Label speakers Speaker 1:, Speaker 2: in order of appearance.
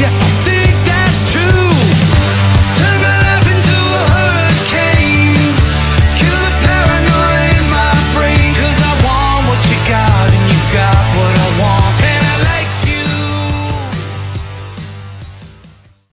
Speaker 1: Yes,